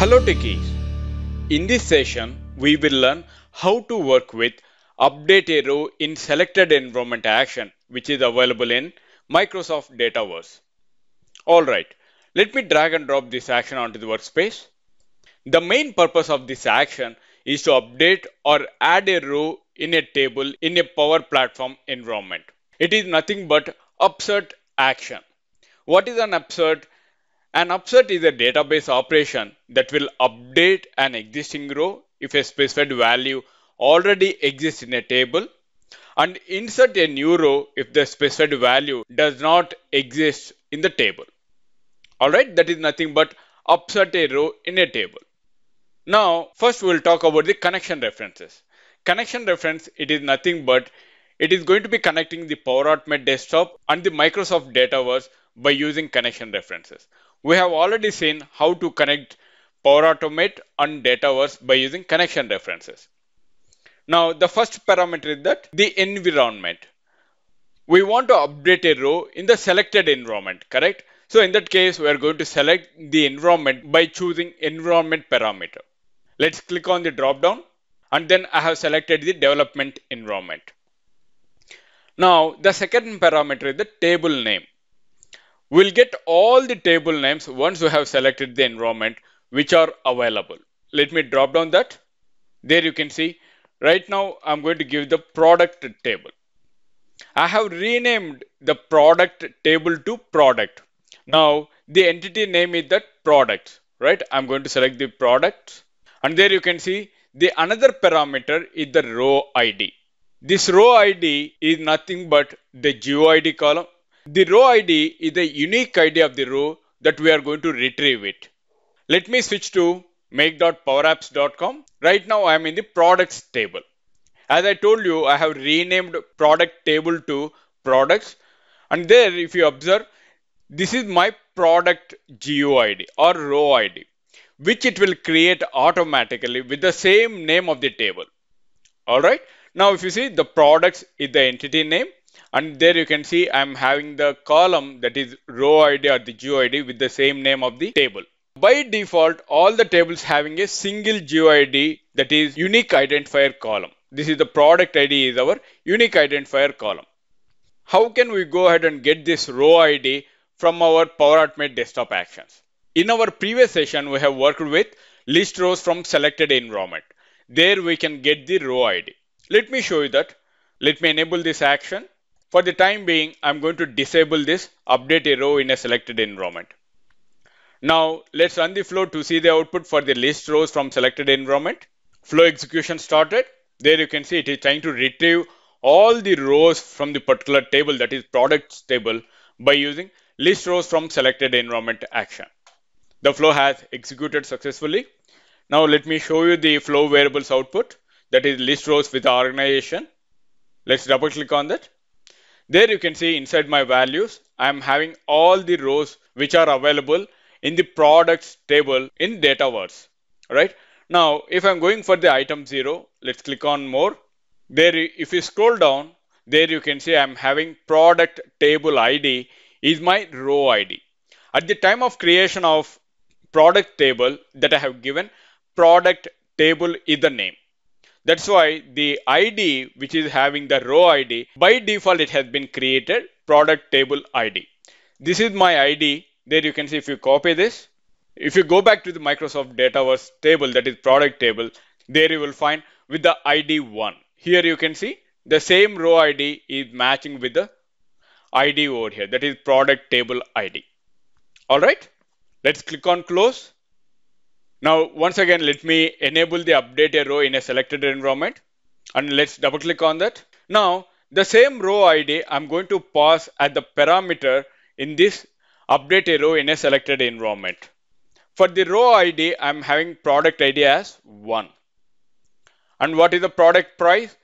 Hello Techies! In this session, we will learn how to work with update a row in selected environment action, which is available in Microsoft Dataverse. Alright, let me drag and drop this action onto the workspace. The main purpose of this action is to update or add a row in a table in a Power Platform environment. It is nothing but upsert action. What is an upsert? An upsert is a database operation that will update an existing row if a specified value already exists in a table and insert a new row if the specified value does not exist in the table. Alright, that is nothing but upsert a row in a table. Now, first we'll talk about the connection references. Connection reference, it is nothing but it is going to be connecting the Power Automate desktop and the Microsoft Dataverse by using connection references. We have already seen how to connect Power Automate and Dataverse by using connection references. Now, the first parameter is that the environment. We want to update a row in the selected environment, correct? So in that case, we are going to select the environment by choosing environment parameter. Let's click on the drop down and then I have selected the development environment. Now, the second parameter is the table name. We'll get all the table names once you have selected the environment which are available. Let me drop down that. There you can see. Right now, I'm going to give the product table. I have renamed the product table to product. Now, the entity name is that product, right? I'm going to select the product. And there you can see the another parameter is the row ID. This row ID is nothing but the GUID column. The row ID is the unique ID of the row that we are going to retrieve it. Let me switch to make.powerapps.com. Right now I am in the products table. As I told you, I have renamed product table to products. And there, if you observe, this is my product GUID or row ID, which it will create automatically with the same name of the table. All right. Now, if you see the products is the entity name and there you can see I'm having the column that is row ID or the GUID with the same name of the table. By default, all the tables having a single GUID that is unique identifier column. This is the product ID is our unique identifier column. How can we go ahead and get this row ID from our Power Automate desktop actions? In our previous session, we have worked with list rows from selected environment. There we can get the row ID. Let me show you that. Let me enable this action. For the time being, I'm going to disable this update a row in a selected environment. Now let's run the flow to see the output for the list rows from selected environment. Flow execution started. There you can see it is trying to retrieve all the rows from the particular table that is products table by using list rows from selected environment action. The flow has executed successfully. Now let me show you the flow variables output that is list rows with organization. Let's double click on that. There you can see inside my values, I am having all the rows which are available in the products table in Dataverse, right? Now, if I'm going for the item zero, let's click on more. There, if you scroll down, there you can see I'm having product table ID is my row ID. At the time of creation of product table that I have given, product table is the name. That's why the ID, which is having the row ID, by default, it has been created product table ID. This is my ID. There you can see if you copy this, if you go back to the Microsoft Dataverse table, that is product table, there you will find with the ID 1. Here you can see the same row ID is matching with the ID over here, that is product table ID. All right, let's click on close. Now, once again, let me enable the update a row in a selected environment and let's double click on that. Now, the same row ID I'm going to pass at the parameter in this update a row in a selected environment. For the row ID, I'm having product ID as 1. And what is the product price?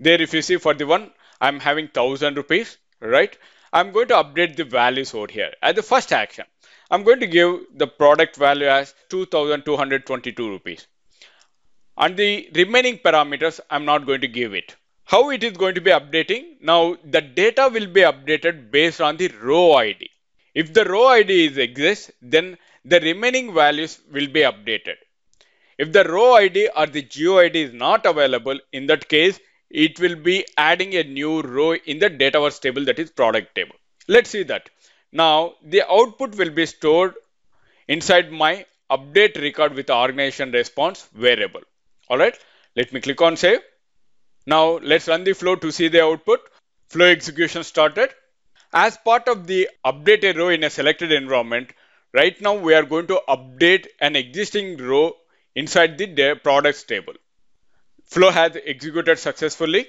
There, if you see for the one, I'm having 1000 rupees, right? I'm going to update the values over here as the first action. I'm going to give the product value as 2222 rupees. And the remaining parameters, I'm not going to give it. How it is going to be updating? Now, the data will be updated based on the row ID. If the row ID is exists, then the remaining values will be updated. If the row ID or the GUID is not available, in that case, it will be adding a new row in the Dataverse table that is product table. Let's see that. Now, the output will be stored inside my update record with organization response variable. All right, let me click on save. Now, let's run the flow to see the output. Flow execution started. As part of the update a row in a selected environment, right now we are going to update an existing row inside the products table. Flow has executed successfully.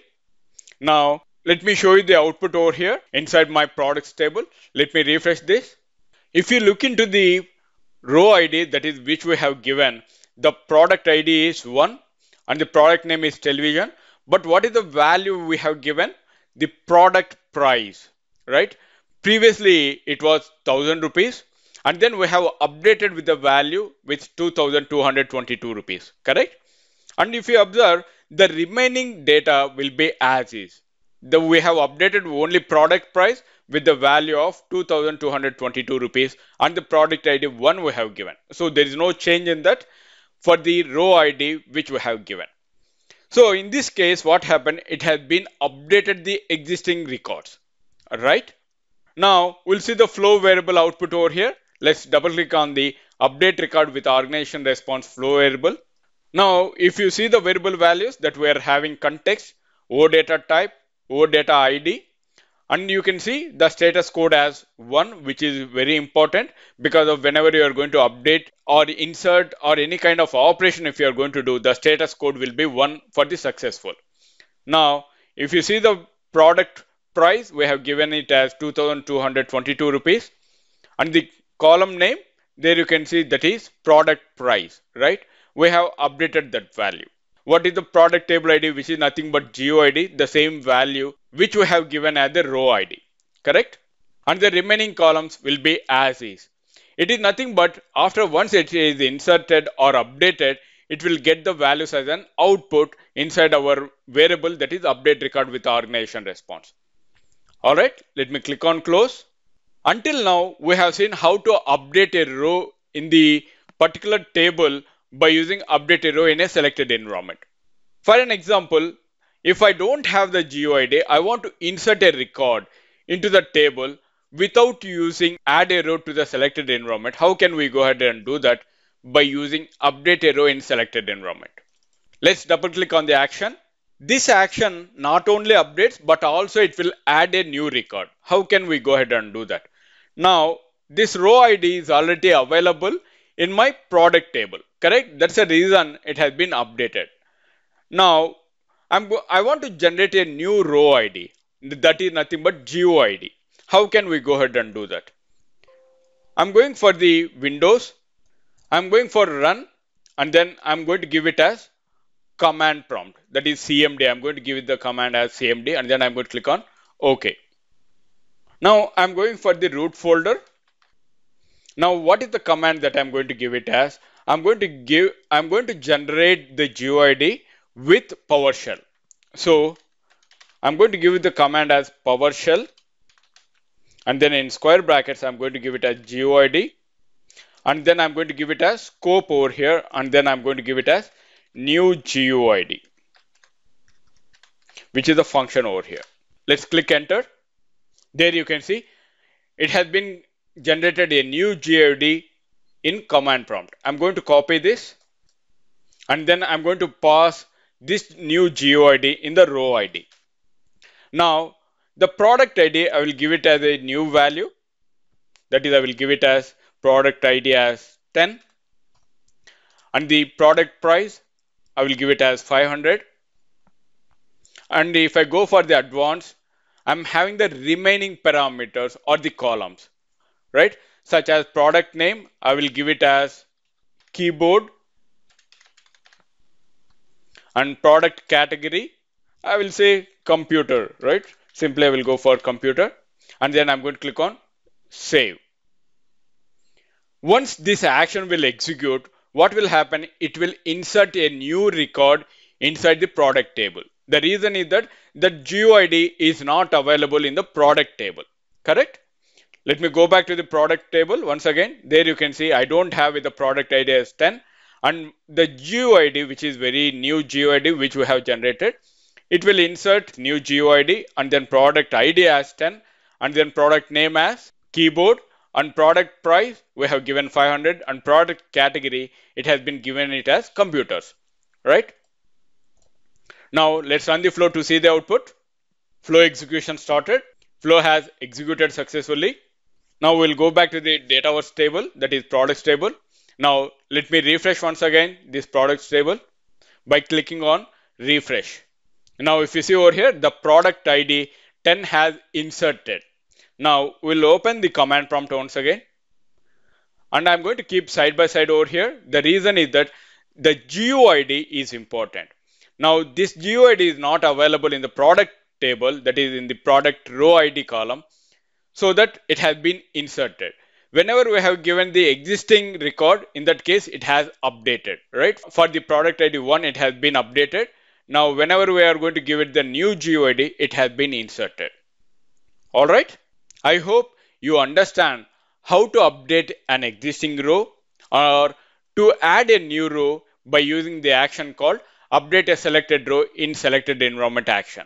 Now, let me show you the output over here inside my products table. Let me refresh this. If you look into the row ID that is which we have given, the product ID is 1 and the product name is television. But what is the value we have given? The product price, right? Previously it was 1000 rupees and then we have updated with the value with 2222 rupees, correct? And if you observe, the remaining data will be as is. The, we have updated only product price with the value of 2222 rupees and the product ID 1 we have given. So there is no change in that for the row ID which we have given. So in this case, what happened? It has been updated the existing records, right? Now we'll see the flow variable output over here. Let's double click on the update record with organization response flow variable. Now, if you see the variable values that we are having context, OData type, OData ID, and you can see the status code as 1 which is very important because of whenever you are going to update or insert or any kind of operation if you are going to do the status code will be 1 for the successful. Now if you see the product price we have given it as 2222 rupees and the column name there you can see that is product price right we have updated that value. What is the product table ID which is nothing but GUID, the same value which we have given as the row ID, correct? And the remaining columns will be as is. It is nothing but after once it is inserted or updated, it will get the values as an output inside our variable that is update record with organization response. Alright, let me click on close. Until now, we have seen how to update a row in the particular table by using update row in a selected environment. For an example, if I don't have the GUID, I want to insert a record into the table without using add a row to the selected environment. How can we go ahead and do that? By using update a row in selected environment. Let's double click on the action. This action not only updates, but also it will add a new record. How can we go ahead and do that? Now, this row ID is already available in my product table correct? That's the reason it has been updated. Now i'm i want to generate a new row id that is nothing but GUID how can we go ahead and do that? I'm going for the windows. I'm going for run and then i'm going to give it as command prompt. That is cmd i'm going to give it the command as cmd and then i'm going to click on ok. Now i'm going for the root folder. Now, what is the command that I'm going to give it as? I'm going to give, I'm going to generate the GUID with PowerShell. So, I'm going to give it the command as PowerShell. And then in square brackets, I'm going to give it as GUID. And then I'm going to give it as scope over here. And then I'm going to give it as new GUID, which is a function over here. Let's click enter. There you can see it has been generated a new GUID in command prompt. I'm going to copy this and then I'm going to pass this new GUID in the row ID. Now, the product ID, I will give it as a new value. That is, I will give it as product ID as 10. And the product price, I will give it as 500. And if I go for the advanced, I'm having the remaining parameters or the columns right? Such as product name, I will give it as keyboard and product category, I will say computer, right? Simply I will go for computer and then I'm going to click on save. Once this action will execute, what will happen? It will insert a new record inside the product table. The reason is that the GUID is not available in the product table, correct? Let me go back to the product table once again. There you can see I don't have with the product ID as 10 and the GUID which is very new GUID which we have generated. It will insert new GUID and then product ID as 10 and then product name as keyboard and product price we have given 500 and product category it has been given it as computers right now let's run the flow to see the output flow execution started flow has executed successfully now we'll go back to the Dataverse table, that is products table. Now let me refresh once again this products table by clicking on refresh. Now if you see over here, the product ID 10 has inserted. Now we'll open the command prompt once again. And I'm going to keep side by side over here. The reason is that the GUID is important. Now this GUID is not available in the product table, that is in the product row ID column so that it has been inserted. Whenever we have given the existing record, in that case, it has updated, right? For the product ID 1, it has been updated. Now, whenever we are going to give it the new GUID, it has been inserted. All right. I hope you understand how to update an existing row or to add a new row by using the action called update a selected row in selected environment action.